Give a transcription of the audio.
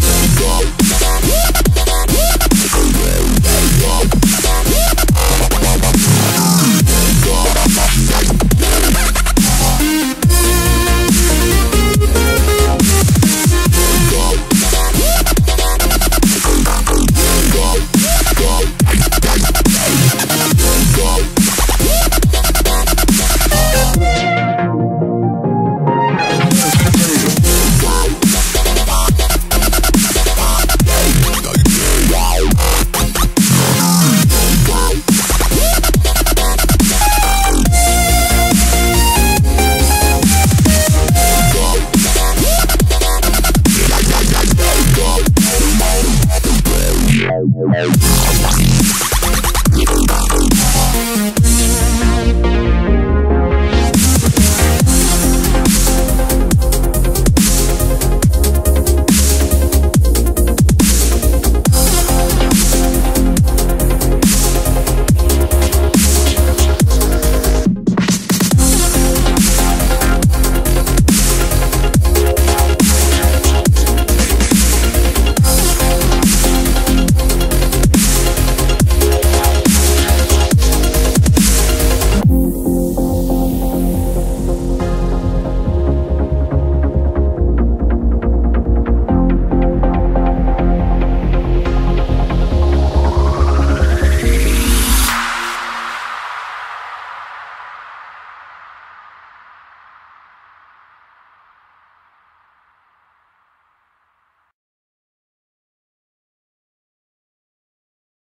Go.